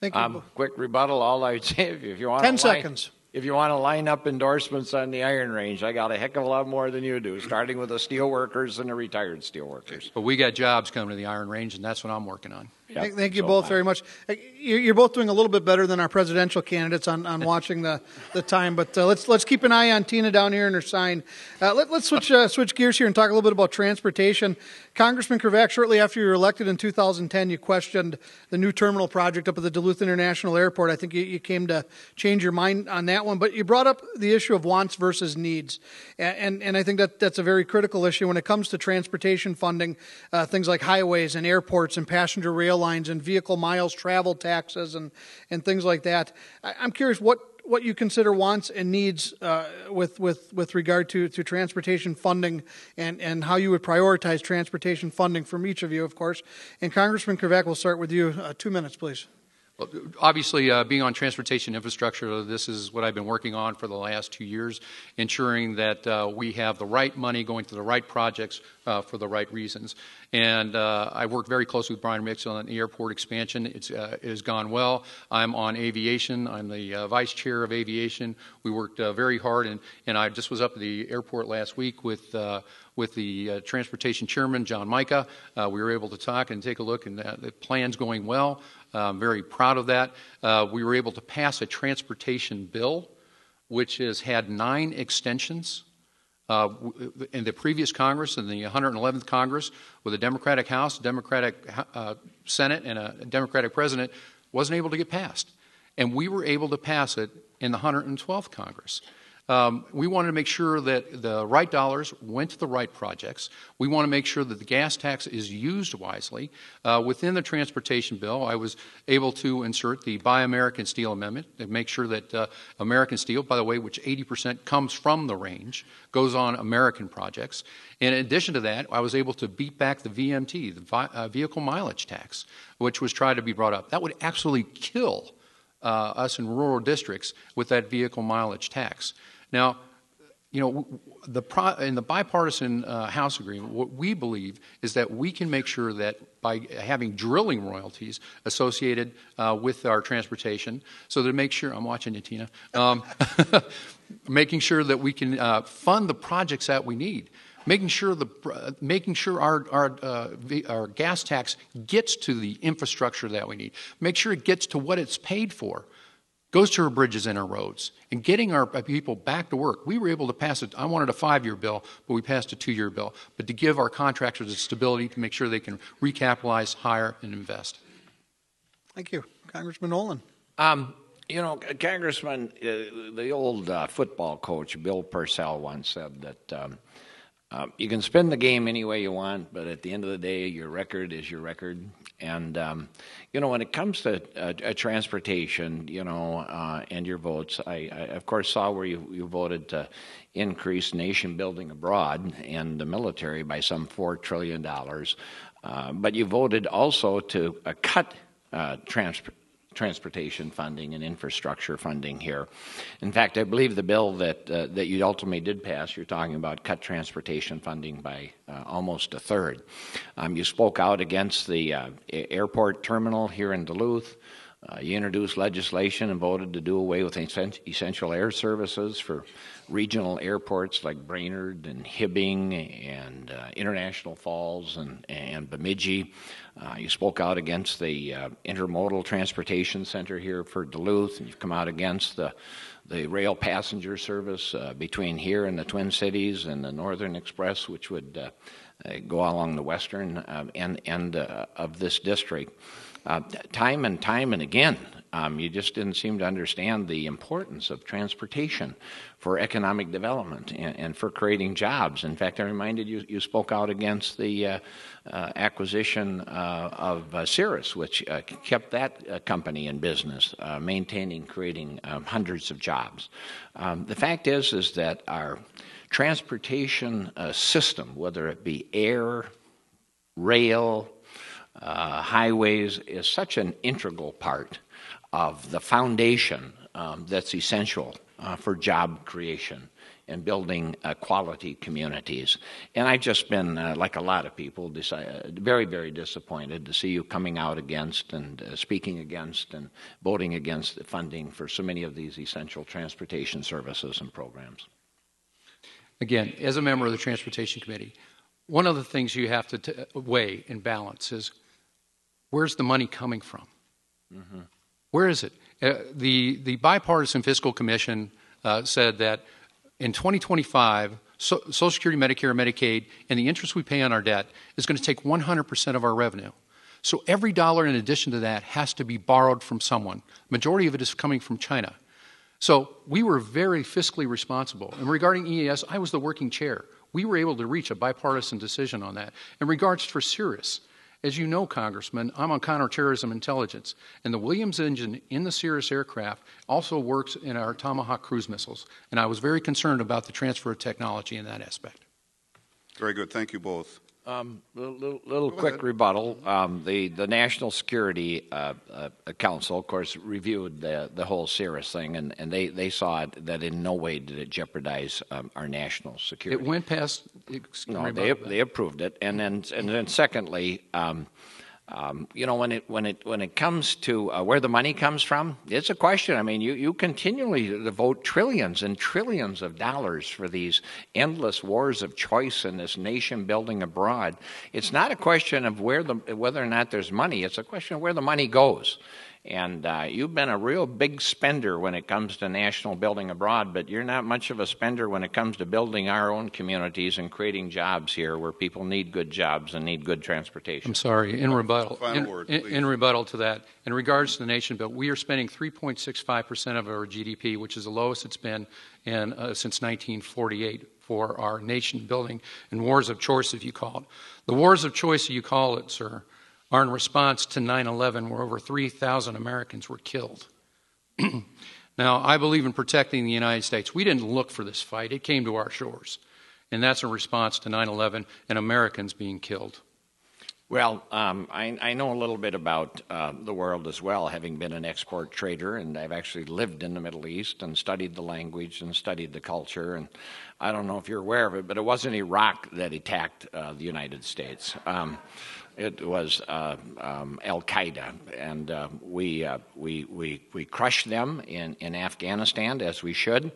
S2: Thank you.
S3: Um, quick rebuttal. All I'd say, if if you want
S2: 10
S3: to line,
S2: seconds.
S3: If you want to line up endorsements on the Iron Range, I got a heck of a lot more than you do, starting with the steel workers and the retired steel workers.
S4: But we got jobs coming to the Iron Range, and that's what I'm working on.
S2: Thank, thank you
S3: So,
S2: both
S3: uh,
S2: very much. Uh, You're both doing a little bit better than our presidential candidates on, on watching the, the time, but uh, let's let's keep an eye on Tina down here and her sign. Uh, let, us switch uh, switch gears here and talk a little bit about transportation. Congressman Cravaack, shortly after you were elected in 2010, you questioned the new terminal project up at the Duluth International Airport. I think you, you came to change your mind on that one, but you brought up the issue of wants versus needs, and and, and I think that that's a very critical issue when it comes to transportation funding, uh, things like highways and airports and passenger rail lines and vehicle miles travel taxes and, and things like that. I, I'm curious what, what you consider wants and needs uh, with, with, with regard to, to transportation funding and, and how you would prioritize transportation funding from each of you, of course. And Congressman Cravaack, we'll start with you. Uh, two minutes, please.
S4: Obviously, uh, being on transportation infrastructure, this is what I've been working on for the last two years, ensuring that uh, we have the right money going to the right projects uh, for the right reasons. And uh, I work very closely with Brian Ryks on the airport expansion. It's, uh, it has gone well. I'm on aviation. I'm the uh, vice chair of aviation. We worked very hard, and, and I just was up at the airport last week with with the uh, transportation chairman, John Mica. Uh, we were able to talk and take a look, and uh, the plan's going well. I'm very proud of that. we were able to pass a transportation bill, which has had nine extensions. Uh, in the previous Congress, in the 111th Congress, with a Democratic House, Democratic uh, Senate, and a Democratic President, wasn't able to get passed. And we were able to pass it in the 112th Congress. Um, we wanted to make sure that the right dollars went to the right projects. We want to make sure that the gas tax is used wisely. Uh, within the transportation bill, I was able to insert the Buy American Steel Amendment to make sure that uh, American steel, by the way, which 80% comes from the range, goes on American projects. In addition to that, I was able to beat back the VMT, the uh, vehicle mileage tax, which was tried to be brought up. That would absolutely kill uh, us in rural districts with that vehicle mileage tax. Now, you know, the pro, in the bipartisan uh, House agreement, what we believe is that we can make sure that by having drilling royalties associated uh, with our transportation, so to make sure, I'm watching you, Tina, um, making sure that we can uh, fund the projects that we need. Making sure, the, uh, making sure our, our, uh, our gas tax gets to the infrastructure that we need. Make sure it gets to what it's paid for goes to our bridges and our roads and getting our people back to work. We were able to pass it. I wanted a five year bill, but we passed a two year bill. But to give our contractors the stability to make sure they can recapitalize, hire, and invest.
S2: Thank you. Congressman Nolan.
S3: Um, you know, Congressman, uh, the old uh, football coach, Bill Parcells, once said that um, uh, you can spin the game any way you want, but at the end of the day, your record is your record. And um, you know, when it comes to uh, transportation, you know, uh, and your votes, I, I, of course saw where you, you voted to increase nation building abroad and the military by some four trillion dollars, uh, but you voted also to uh, cut uh, transport transportation funding and infrastructure funding here. In fact, I believe the bill that uh, that you ultimately did pass, you're talking about cut transportation funding by uh, almost a third. Um, you spoke out against the uh, airport terminal here in Duluth. Uh, you introduced legislation and voted to do away with essential air services for regional airports like Brainerd and Hibbing and uh, International Falls and, and Bemidji. Uh, you spoke out against the uh, intermodal transportation center here for Duluth, and you've come out against the the rail passenger service uh, between here and the Twin Cities and the Northern Express, which would uh, go along the western end, end of this district. Time and time and again, um, you just didn't seem to understand the importance of transportation for economic development and, and, for creating jobs. In fact, I reminded you, you spoke out against the uh, uh, acquisition uh, of uh, Cirrus, which uh, kept that uh, company in business, maintaining, creating um, hundreds of jobs. Um, the fact is, is that our transportation uh, system, whether it be air, rail, uh, highways, is such an integral part of the foundation um, that's essential uh, for job creation and building uh, quality communities. And I've just been, uh, like a lot of people, decide, very, very disappointed to see you coming out against and uh, speaking against and voting against the funding for so many of these essential transportation services and programs.
S4: Again, as a member of the Transportation Committee, one of the things you have to t- weigh and balance is where's the money coming from? Mm-hmm. Where is it? Uh, the, the Bipartisan Fiscal Commission uh, said that in 2025, so, Social Security, Medicare, Medicaid, and the interest we pay on our debt is going to take 100% of our revenue. So every dollar in addition to that has to be borrowed from someone. Majority of it is coming from China. So we were very fiscally responsible. And regarding EAS, I was the working chair. We were able to reach a bipartisan decision on that. In regards for Cirrus, as you know, Congressman, I'm on counterterrorism intelligence, and the Williams engine in the Cirrus aircraft also works in our Tomahawk cruise missiles. And I was very concerned about the transfer of technology in that aspect.
S1: Very good. Thank you both.
S3: Um, little, little quick ahead. rebuttal. Um, the the National Security uh, uh, Council, of course, reviewed the the whole Cirrus thing, and, and they, they saw it that in no way did it jeopardize um, our national security.
S4: It went past.
S3: No, they they approved it, and then and then secondly. Um, um, you know, when it when it when it comes to uh, where the money comes from, it's a question. I mean, you you continually devote trillions and trillions of dollars for these endless wars of choice and this nation building abroad. It's not a question of where the whether or not there's money. It's a question of where the money goes. And uh, you've been a real big spender when it comes to national building abroad, but you're not much of a spender when it comes to building our own communities and creating jobs here where people need good jobs and need good transportation.
S4: I'm sorry, in rebuttal.
S1: Final
S4: in,
S1: word,
S4: in, in rebuttal to that, in regards to the nation build, we are spending 3.65% of our GDP, which is the lowest it's been in, uh, since 1948 for our nation building and wars of choice, if you call it. The wars of choice, if you call it, sir, are in response to 9 11, where over 3,000 Americans were killed. now, I believe in protecting the United States. We didn't look for this fight, it came to our shores. And that's in response to 9 11 and Americans being killed.
S3: Well, um, I, I, know a little bit about uh, the world as well, having been an export trader, and I've actually lived in the Middle East and studied the language and studied the culture. And I don't know if you're aware of it, but it wasn't Iraq that attacked uh, the United States. Um, it was uh, um, Al Qaeda, and uh, we, uh, we, we, we crushed them in, in Afghanistan as we should.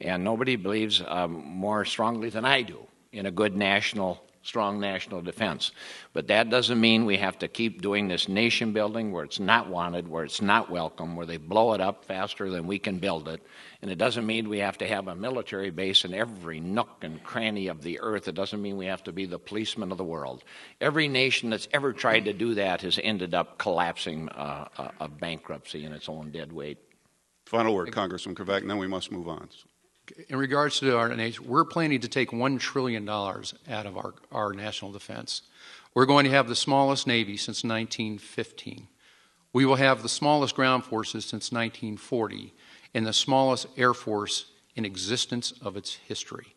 S3: And nobody believes um, more strongly than I do in a good national strong national defense. But that doesn't mean we have to keep doing this nation building where it's not wanted, where it's not welcome, where they blow it up faster than we can build it. And it doesn't mean we have to have a military base in every nook and cranny of the earth. It doesn't mean we have to be the policeman of the world. Every nation that's ever tried to do that has ended up collapsing uh, a bankruptcy in its own dead weight.
S1: Final word, Congressman Cravaack, and then we must move on
S4: in regards to our nation, we're planning to take $1 trillion out of our, our national defense. We're going to have the smallest Navy since 1915. We will have the smallest ground forces since 1940 and the smallest Air Force in existence of its history.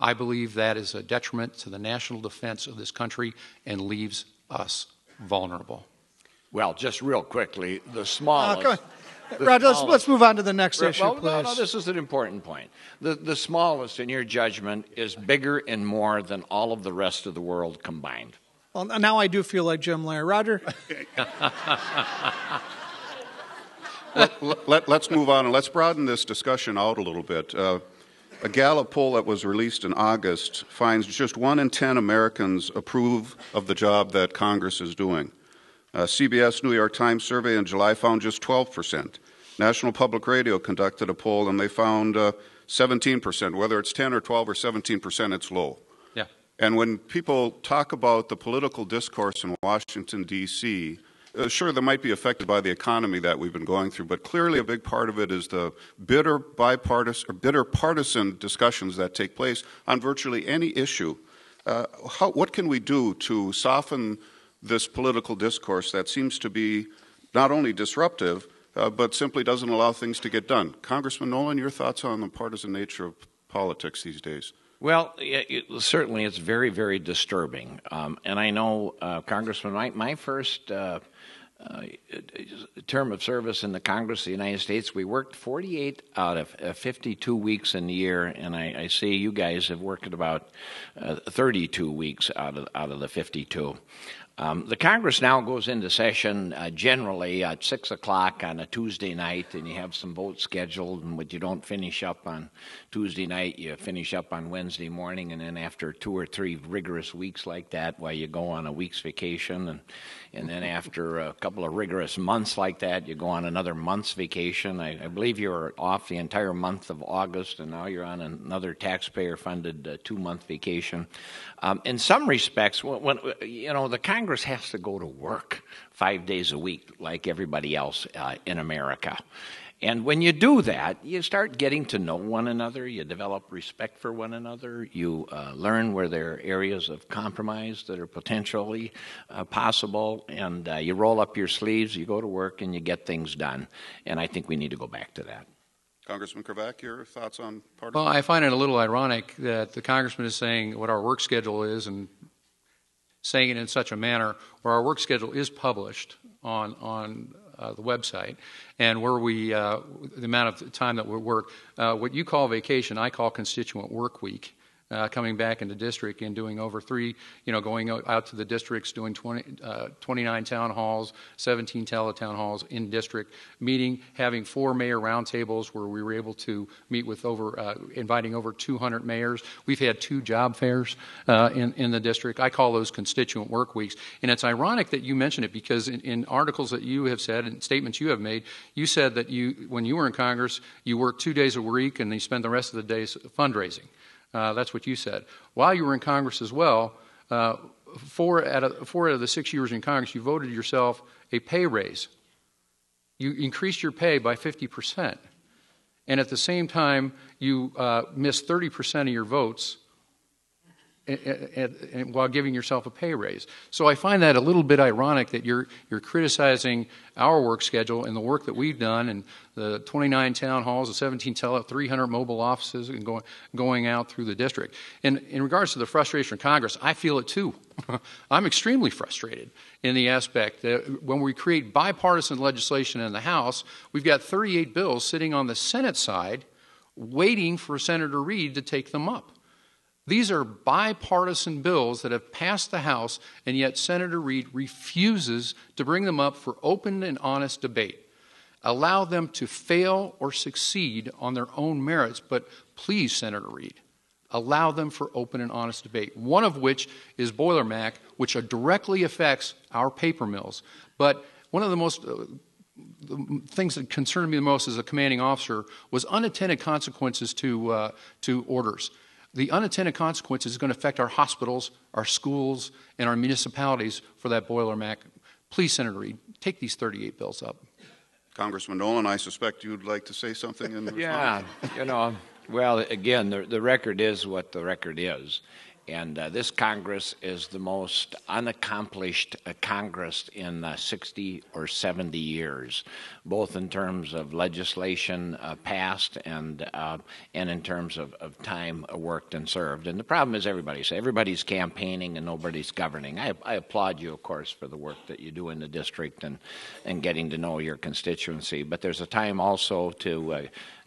S4: I believe that is a detriment to the national defense of this country and leaves us vulnerable.
S3: Well, just real quickly, the smallest. Uh,
S2: Roger, let's, let's move on to the next issue,
S3: well,
S2: please.
S3: No, no, this is an important point. The, the smallest, in your judgment, is bigger and more than all of the rest of the world combined.
S2: Well, now I do feel like Jim Lehrer. Roger?
S1: let, us let, move on and let's broaden this discussion out a little bit. Uh, a Gallup poll that was released in August finds just one in ten Americans approve of the job that Congress is doing. A CBS New York Times survey in July found just 12%. National Public Radio conducted a poll and they found uh, 17%. Whether it's 10 or 12 or 17%, it's low.
S4: Yeah.
S1: And when people talk about the political discourse in Washington, D.C., uh, sure, they might be affected by the economy that we've been going through, but clearly a big part of it is the bitter bipartisan or bitter partisan discussions that take place on virtually any issue. Uh, how, what can we do to soften this political discourse that seems to be not only disruptive, uh, but simply doesn't allow things to get done. Congressman Nolan, your thoughts on the partisan nature of politics these days?
S3: Well, it, it, certainly it's very, very disturbing. Um, and I know, uh, Congressman, my, my first uh, uh, term of service in the Congress of the United States, we worked 48 out of uh, 52 weeks in the year, and I, I see you guys have worked about uh, 32 weeks out of out of the 52. Um, the Congress now goes into session uh, generally at 6 o'clock on a Tuesday night, and you have some votes scheduled, and what you don't finish up on Tuesday night, you finish up on Wednesday morning, and then after two or three rigorous weeks like that, while you go on a week's vacation, and, and then after a couple of rigorous months like that, you go on another month's vacation. I, I believe you were off the entire month of August, and now you're on another taxpayer funded uh, two month vacation. Um, in some respects, when, when, you know, the Congress has to go to work five days a week like everybody else uh, in America. And when you do that, you start getting to know one another. You develop respect for one another. You uh, learn where there are areas of compromise that are potentially uh, possible. And uh, you roll up your sleeves, you go to work, and you get things done. And I think we need to go back to that.
S1: Congressman Cravaack, your thoughts on part
S4: Well, I find it a little ironic that the congressman is saying what our work schedule is and saying it in such a manner where our work schedule is published on on uh, the website and where we uh, the amount of time that we work. Uh, what you call vacation, I call constituent work week uh, coming back into district and doing over three, you know, going out to the districts, doing 20, uh, 29 town halls, 17 teletown halls in district, meeting, having four mayor roundtables where we were able to meet with over, uh, inviting over 200 mayors. We've had two job fairs uh, in, in the district. I call those constituent work weeks. And it's ironic that you mention it because in, in articles that you have said and statements you have made, you said that you, when you were in Congress, you worked two days a week and you spent the rest of the days fundraising. Uh, that's what you said. While you were in Congress as well, uh, four, out of, four out of the six years in Congress, you voted yourself a pay raise. You increased your pay by 50%. And at the same time, you uh, missed 30% of your votes while giving yourself a pay raise. So I find that a little bit ironic that you're, you're criticizing our work schedule and the work that we've done and the 29 town halls, the 17 tele, 300 mobile offices and going, going out through the district. And in regards to the frustration of Congress, I feel it too. I'm extremely frustrated in the aspect that when we create bipartisan legislation in the House, we've got 38 bills sitting on the Senate side waiting for Senator Reid to take them up. These are bipartisan bills that have passed the House, and yet Senator Reid refuses to bring them up for open and honest debate. Allow them to fail or succeed on their own merits, but please, Senator Reid, allow them for open and honest debate. One of which is Boiler MACT, which directly affects our paper mills. But one of the most uh, the things that concerned me the most as a commanding officer was unintended consequences to, uh, to orders the unintended consequences is going to affect our hospitals, our schools, and our municipalities for that Boiler MACT. Please, Senator Reid, take these 38 bills up.
S1: Congressman Nolan, I suspect you'd like to say something in response.
S3: Yeah, you know, well, again, the, the record is what the record is. And uh, this Congress is the most unaccomplished uh, Congress in uh, 60 or 70 years, both in terms of legislation uh, passed and uh, and in terms of, of time worked and served. And the problem is everybody's everybody's campaigning and nobody's governing. I, I applaud you, of course, for the work that you do in the district and and getting to know your constituency. But there's a time also to uh,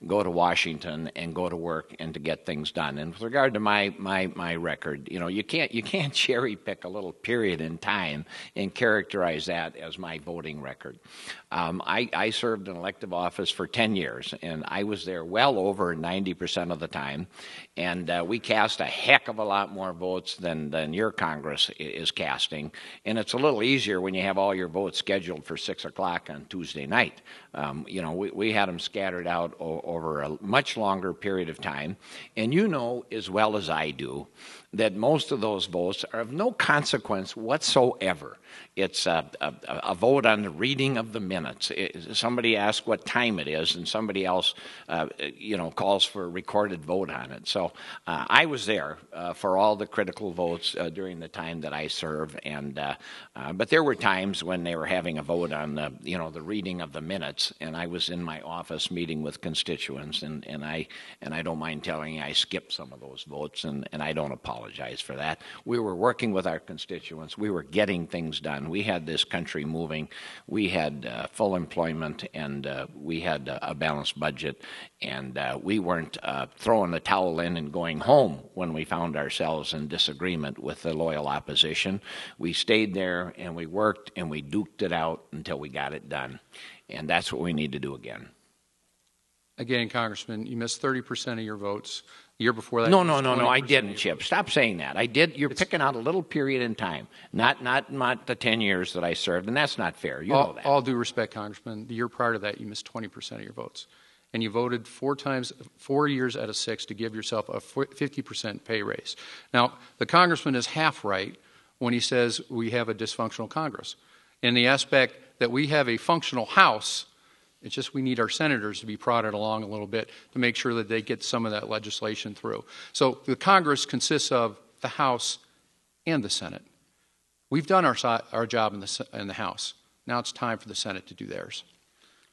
S3: go to Washington and go to work and to get things done. And with regard to my, my, my record, you know, you can't, you can't cherry pick a little period in time and characterize that as my voting record. Um, I, I served in elective office for 10 years, and I was there well over 90% of the time. And uh, we cast a heck of a lot more votes than, than your Congress is casting. And it's a little easier when you have all your votes scheduled for 6 o'clock on Tuesday night. Um, you know, we, we had them scattered out o- over a much longer period of time. And you know as well as I do that most of those votes are of no consequence whatsoever. It's a, a, a, vote on the reading of the minutes. It, somebody asks what time it is, and somebody else, uh, you know, calls for a recorded vote on it. So uh, I was there uh, for all the critical votes uh, during the time that I served, and uh, uh, but there were times when they were having a vote on the, you know, the reading of the minutes, and I was in my office meeting with constituents, and, and I and I don't mind telling you I skipped some of those votes, and, and I don't apologize for that. We were working with our constituents. We were getting things done. We had this country moving. We had uh, full employment and uh, we had a balanced budget. And uh, we weren't uh, throwing the towel in and going home when we found ourselves in disagreement with the loyal opposition. We stayed there and we worked and we duked it out until we got it done. And that's what we need to do again.
S4: Again, Congressman, you missed 30% of your votes year before that?
S3: No, no, no, no. I didn't, Chip. Stop saying that. I did. You're it's, picking out a little period in time, not not not the ten years that I served, and that's not fair. You
S4: all,
S3: know that.
S4: All due respect, Congressman, the year prior to that, you missed 20 percent of your votes, and you voted four times, four years out of six, to give yourself a 50 percent pay raise. Now, the congressman is half right when he says we have a dysfunctional Congress, in the aspect that we have a functional House it's just we need our senators to be prodded along a little bit to make sure that they get some of that legislation through. So the Congress consists of the House and the Senate. We've done our, our job in the, in the House. Now it's time for the Senate to do theirs.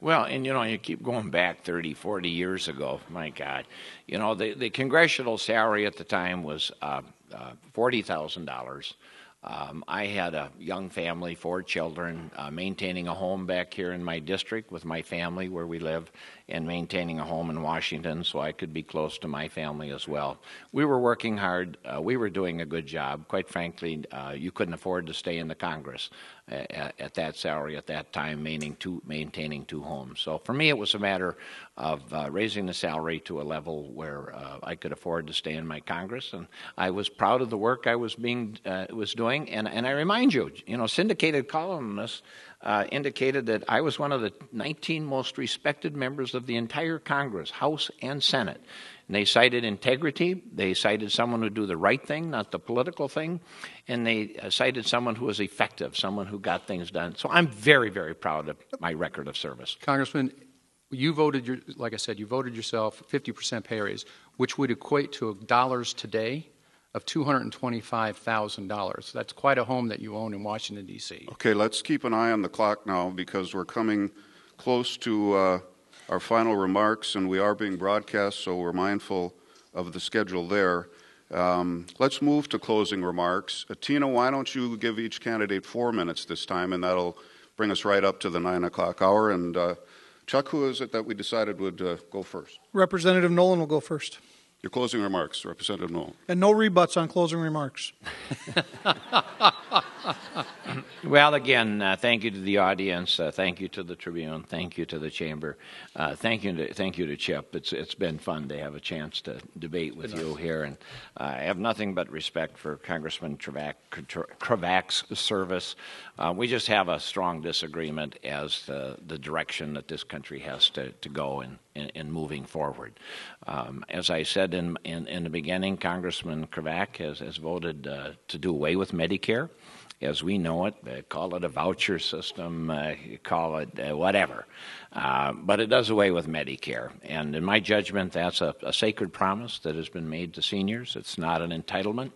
S3: Well, and you know, you keep going back 30, 40 years ago. My God. You know, the, the congressional salary at the time was uh, uh, $40,000. Um, I had a young family, four children, uh, maintaining a home back here in my district with my family where we live, and maintaining a home in Washington so I could be close to my family as well. We were working hard. Uh, we were doing a good job. Quite frankly, uh, you couldn't afford to stay in the Congress at, at, that salary at that time, two, maintaining two homes. So for me, it was a matter of uh, raising the salary to a level where uh, I could afford to stay in my Congress, and I was proud of the work I was being uh, was doing. And, and I remind you, you know, syndicated columnists uh, indicated that I was one of the 19 most respected members of the entire Congress, House and Senate. And they cited integrity. They cited someone who do the right thing, not the political thing. And they uh, cited someone who was effective, someone who got things done. So I'm very, very proud of my record of service.
S4: Congressman, you voted, your, like I said, you voted yourself 50% pay raise, which would equate to dollars today of $225,000. That's quite a home that you own in Washington, D.C.
S1: Okay, let's keep an eye on the clock now because we're coming close to uh, our final remarks and we are being broadcast, so we're mindful of the schedule there. Um, let's move to closing remarks. Uh, Tina, why don't you give each candidate four minutes this time, and that'll bring us right up to the nine o'clock hour. And uh, Chuck, who is it that we decided would uh, go first?
S2: Representative Nolan will go first.
S1: Your closing remarks, Representative Nolan.
S2: And no rebuts on closing remarks.
S3: well, again, uh, thank you to the audience. Uh, thank you to the Tribune. Thank you to the Chamber. Uh, thank you to thank you to Chip. It's it's been fun to have a chance to debate with you here, and uh, I have nothing but respect for Congressman Cravaack, Cravaack's service. Uh, we just have a strong disagreement as the, the direction that this country has to, to go in, in, in moving forward. Um, as I said in, in, in, the beginning, Congressman Cravaack has, has voted uh, to do away with Medicare as we know it. Uh, call it a voucher system, uh, call it uh, whatever. Uh, but it does away with Medicare. And in my judgment, that's a, a, sacred promise that has been made to seniors. It's not an entitlement,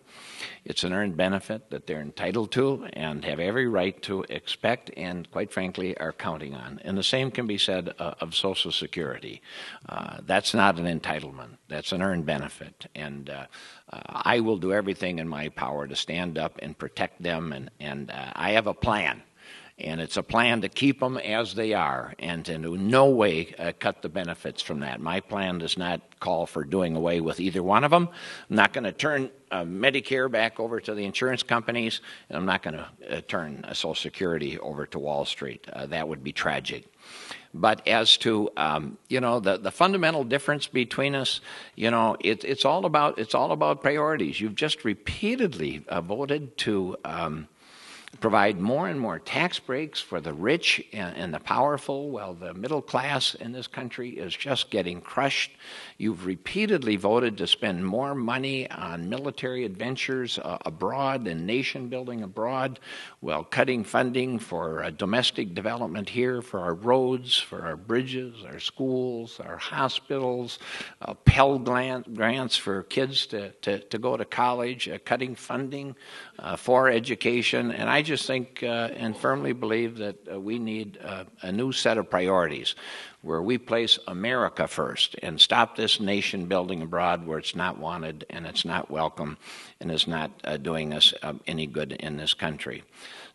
S3: it's an earned benefit that they're entitled to and have every right to expect and, quite frankly, are counting on. And the same can be said uh, of Social Security. Uh, that's not an entitlement, that's an earned benefit. And uh, uh, I will do everything in my power to stand up and protect them, and, and I have a plan and it's a plan to keep them as they are and to in no way uh, cut the benefits from that. My plan does not call for doing away with either one of them. I'm not going to turn uh, Medicare back over to the insurance companies, and I'm not going to uh, turn Social Security over to Wall Street. Uh, that would be tragic. But as to um, you know the, the fundamental difference between us, you know it, it's all about it's all about priorities. You've just repeatedly uh, voted to um, provide more and more tax breaks for the rich and, and the powerful, while the middle class in this country is just getting crushed. You've repeatedly voted to spend more money on military adventures uh, abroad and nation building abroad, while cutting funding for uh, domestic development here, for our roads, for our bridges, our schools, our hospitals, uh, Pell grants for kids to, to, to go to college, uh, cutting funding uh, for education. And I just think uh, and firmly believe that uh, we need uh, a new set of priorities where we place America first and stop this nation building abroad where it's not wanted and it's not welcome and is not uh, doing us uh, any good in this country.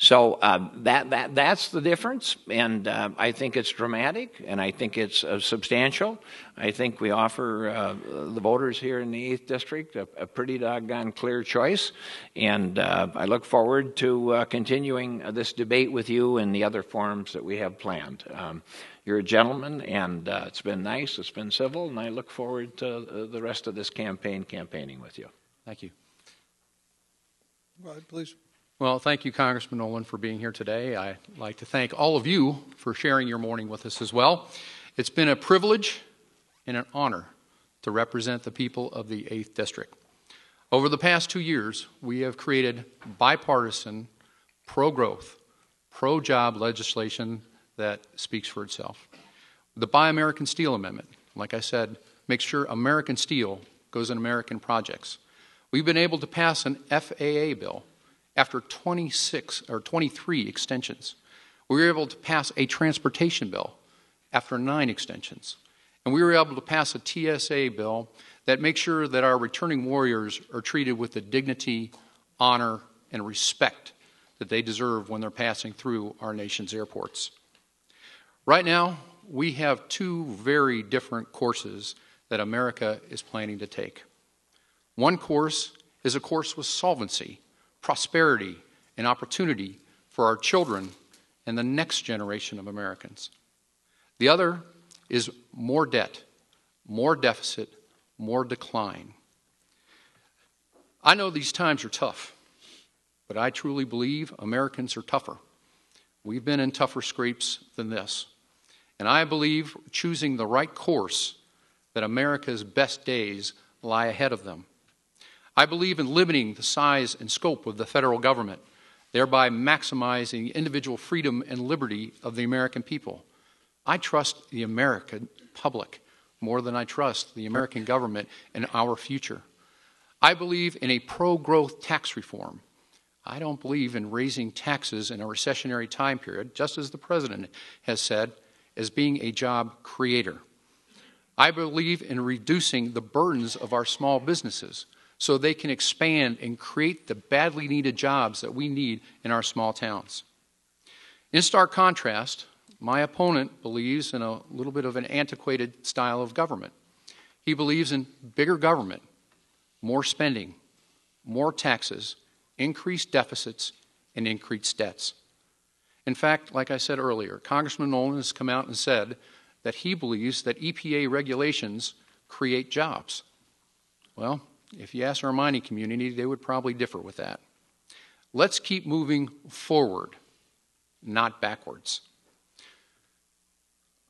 S3: So uh, that, that, that's the difference, and uh, I think it's dramatic and I think it's uh, substantial. I think we offer uh, the voters here in the 8th District a, a pretty doggone clear choice, and I look forward to continuing this debate with you in the other forums that we have planned. Um, you're a gentleman, and uh, it's been nice, it's been civil, and I look forward to uh, the rest of this campaign campaigning with you.
S4: Thank you.
S2: Go ahead, please.
S4: Well, thank you, Congressman Nolan, for being here today. I'd like to thank all of you for sharing your morning with us as well. It's been a privilege and an honor to represent the people of the 8th District. Over the past two years, we have created bipartisan, pro growth, pro job legislation that speaks for itself. The Buy American Steel Amendment, like I said, makes sure American steel goes in American projects. We've been able to pass an FAA bill after 26 or 23 extensions. We were able to pass a transportation bill after nine extensions. And we were able to pass a TSA bill that makes sure that our returning warriors are treated with the dignity, honor, and respect that they deserve when they're passing through our nation's airports. Right now, we have two very different courses that America is planning to take. One course is a course with solvency, prosperity, and opportunity for our children and the next generation of Americans. The other is more debt, more deficit, more decline. I know these times are tough, but I truly believe Americans are tougher. We've been in tougher scrapes than this. And I believe choosing the right course that America's best days lie ahead of them. I believe in limiting the size and scope of the federal government, thereby maximizing individual freedom and liberty of the American people. I trust the American public more than I trust the American government and our future. I believe in a pro growth tax reform. I don't believe in raising taxes in a recessionary time period, just as the President has said as being a job creator. I believe in reducing the burdens of our small businesses so they can expand and create the badly needed jobs that we need in our small towns. In stark contrast, my opponent believes in a little bit of an antiquated style of government. He believes in bigger government, more spending, more taxes, increased deficits, and increased debts. In fact, like I said earlier, Congressman Nolan has come out and said that he believes that EPA regulations create jobs. Well, if you ask our mining community, they would probably differ with that. Let's keep moving forward, not backwards.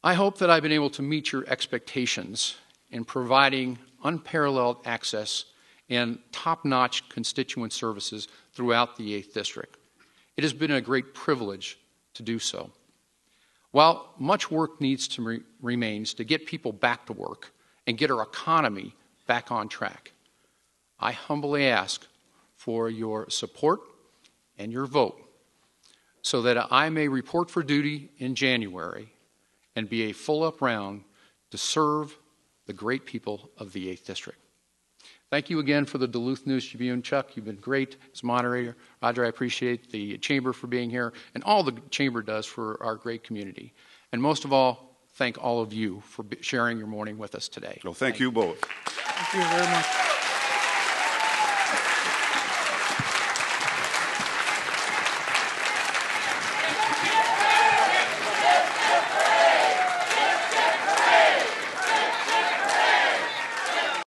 S4: I hope that I've been able to meet your expectations in providing unparalleled access and top notch constituent services throughout the 8th District. It has been a great privilege to do so. While much work needs to re- remains to get people back to work and get our economy back on track, I humbly ask for your support and your vote so that I may report for duty in January and be a full up round to serve the great people of the 8th District. Thank you again for the Duluth News Tribune. Chuck, you've been great as moderator. Roger, I appreciate the Chamber for being here and all the Chamber does for our great community. And most of all, thank all of you for sharing your morning with us today.
S1: Well, thank, thank you both.
S2: Thank you very much.